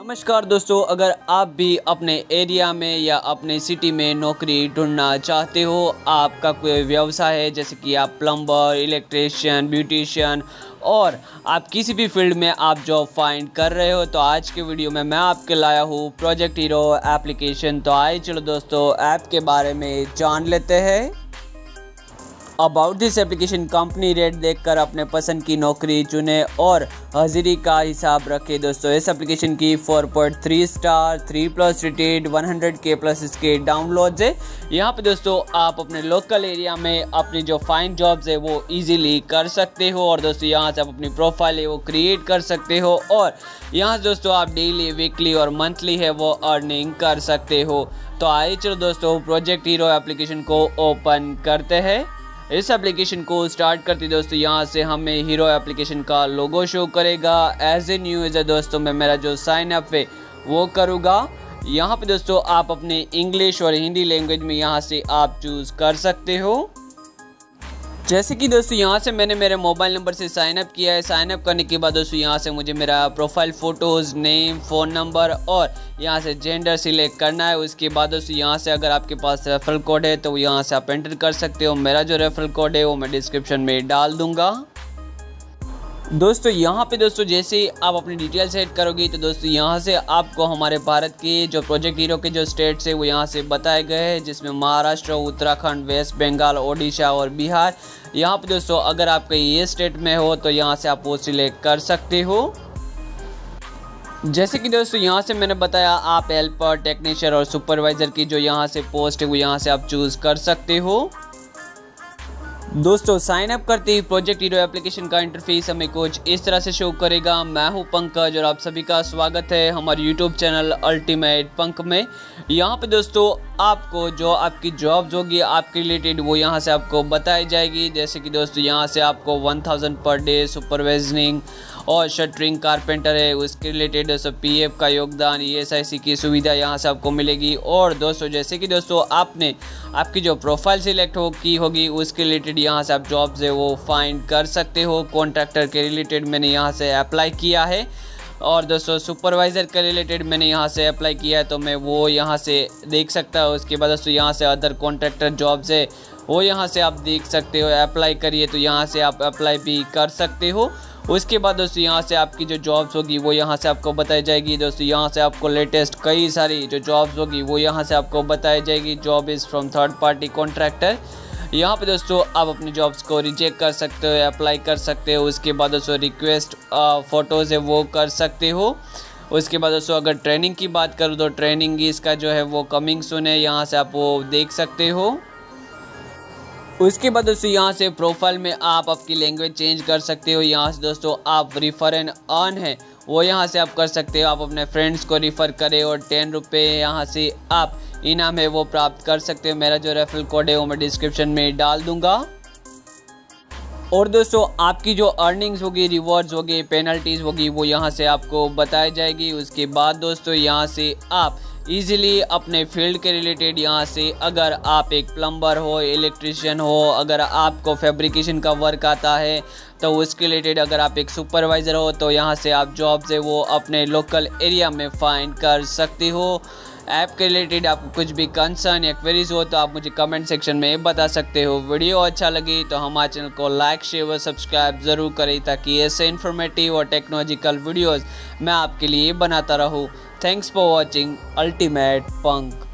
नमस्कार दोस्तों, अगर आप भी अपने एरिया में या अपने सिटी में नौकरी ढूंढना चाहते हो, आपका कोई व्यवसाय है, जैसे कि आप प्लम्बर, इलेक्ट्रिशियन, ब्यूटिशियन, और आप किसी भी फ़ील्ड में आप जॉब फाइंड कर रहे हो तो आज के वीडियो में मैं आपके लाया हूँ प्रोजेक्ट हीरो एप्लीकेशन। तो आए चलो दोस्तों, ऐप के बारे में जान लेते हैं। About this application company rate देखकर अपने पसंद की नौकरी चुने और हाजिरी का हिसाब रखें। दोस्तों, इस एप्लीकेशन की 4.3 स्टार 3 प्लस रेटेड 100 के प्लस इसके डाउनलोड्स है। यहाँ पे दोस्तों, आप अपने लोकल एरिया में अपनी जो फाइन जॉब्स है, वो इजीली कर सकते हो और दोस्तों, यहाँ से आप अपनी प्रोफ़ाइल है, वो क्रिएट कर सकते हो और यहाँ से दोस्तों, आप डेली वीकली और मंथली है, वो अर्निंग कर सकते हो। तो आइए चलो दोस्तों प्रोजेक्ट हीरो एप्लीकेशन को ओपन करते हैं। इस एप्लीकेशन को स्टार्ट करते दोस्तों, यहाँ से हमें हीरो एप्लीकेशन का लोगो शो करेगा। एज ए न्यू यूज़र दोस्तों, मैं मेरा जो साइन अप है, वो करूँगा। यहाँ पे दोस्तों, आप अपने इंग्लिश और हिंदी लैंग्वेज में यहाँ से आप चूज़ कर सकते हो। जैसे कि दोस्तों, यहाँ से मैंने मेरे मोबाइल नंबर से साइन अप किया है। साइन अप करने के बाद दोस्तों, यहाँ से मुझे मेरा profile photos name phone number और यहाँ से जेंडर सिलेक्ट करना है। उसके बाद दोस्तों, यहाँ से अगर आपके पास रेफरल कोड है तो यहाँ से आप एंटर कर सकते हो। मेरा जो रेफरल कोड है, वो मैं डिस्क्रिप्शन में डाल दूँगा। दोस्तों, यहाँ पे दोस्तों, जैसे आप अपनी डिटेल सेट करोगे तो दोस्तों, यहाँ से आपको हमारे भारत के जो प्रोजेक्ट हीरो के जो स्टेट्स है, वो यहाँ से बताए गए हैं, जिसमें महाराष्ट्र, उत्तराखंड, वेस्ट बंगाल, ओडिशा और बिहार। यहाँ पे दोस्तों, अगर आपका ये स्टेट में हो तो यहाँ से आप वो सिलेक्ट कर सकते हो। जैसे कि दोस्तों, यहाँ से मैंने बताया, आप हेल्पर टेक्नीशियन और सुपरवाइज़र की जो यहाँ से पोस्ट है, वो यहाँ से आप चूज़ कर सकते हो। दोस्तों साइन अप करते ही प्रोजेक्ट हीरो एप्लीकेशन का इंटरफेस हमें कुछ इस तरह से शो करेगा। मैं हूँ पंकज और आप सभी का स्वागत है हमारे यूट्यूब चैनल अल्टीमेट पंक में। यहाँ पे दोस्तों, आपको जो आपकी जॉब्स होगी, आपके रिलेटेड वो यहाँ से आपको बताई जाएगी। जैसे कि दोस्तों, यहाँ से आपको 1000 पर डे सुपरवाइजनिंग और शटरिंग कारपेंटर है, उसके रिलेटेड दोस्तों पीएफ का योगदान ईएसआईसी की सुविधा यहाँ से आपको मिलेगी। और दोस्तों, जैसे कि दोस्तों, आपने आपकी जो प्रोफ़ाइल सिलेक्ट हो, की होगी, उसके रिलेटेड यहाँ से आप जॉब्स है वो फाइंड कर सकते हो कॉन्ट्रैक्टर के रिलेटेड मैंने यहाँ से अप्लाई किया है और दोस्तों सुपरवाइज़र के रिलेटेड मैंने यहाँ से अप्लाई किया है तो मैं वो यहाँ से देख सकता हूँ उसके बाद दोस्तों यहाँ से अदर कॉन्ट्रैक्टर जॉब्स है वो यहाँ से आप देख सकते हो अप्लाई करिए तो यहाँ से आप अप्लाई भी कर सकते हो उसके बाद दोस्तों यहाँ से आपकी जो जॉब्स होगी वो यहाँ से आपको बताई जाएगी दोस्तों यहाँ से आपको लेटेस्ट कई सारी जो जॉब्स होगी वो यहाँ से आपको बताई जाएगी job is from third party contractor यहाँ पे दोस्तों, आप अपनी जॉब्स को रिजेक्ट कर सकते हो अप्लाई कर सकते हो। उसके बाद दोस्तों रिक्वेस्ट फ़ोटोज़ है, वो कर सकते हो। उसके बाद दोस्तों, अगर ट्रेनिंग की बात करूँ तो ट्रेनिंग इसका जो है, वो कमिंग सुन है। यहाँ से आप वो देख सकते हो। उसके बाद दोस्तों, यहाँ से प्रोफ़ाइल में आप आपकी लैंग्वेज चेंज कर सकते हो। यहाँ से दोस्तों, आप रिफ़र एंड अर्न है। वो यहाँ से आप कर सकते हो। आप अपने फ्रेंड्स को रिफ़र करें और टेन रुपये यहाँ से आप इनाम है, वो प्राप्त कर सकते हो। मेरा जो रेफरल कोड है, वो मैं डिस्क्रिप्शन में डाल दूँगा। और दोस्तों, आपकी जो अर्निंग्स होगी रिवॉर्ड्स होगी पेनल्टीज़ होगी, वो यहाँ से आपको बताई जाएगी। उसके बाद दोस्तों, यहाँ से आप इजीली अपने फ़ील्ड के रिलेटेड यहाँ से अगर आप एक प्लम्बर हो इलेक्ट्रिशियन हो, अगर आपको फैब्रिकेशन का वर्क आता है तो उसके रिलेटेड अगर आप एक सुपरवाइज़र हो तो यहाँ से आप जॉब से वो अपने लोकल एरिया में फाइंड कर सकते हो। ऐप के रिलेटेड आपको कुछ भी कंसर्न या क्वेरीज हो तो आप मुझे कमेंट सेक्शन में बता सकते हो। वीडियो अच्छा लगी तो हमारे चैनल को लाइक शेयर व सब्सक्राइब ज़रूर करें, ताकि ऐसे इन्फॉर्मेटिव और टेक्नोलॉजिकल वीडियोज़ मैं आपके लिए बनाता रहूँ। Thanks for watching ultimate punk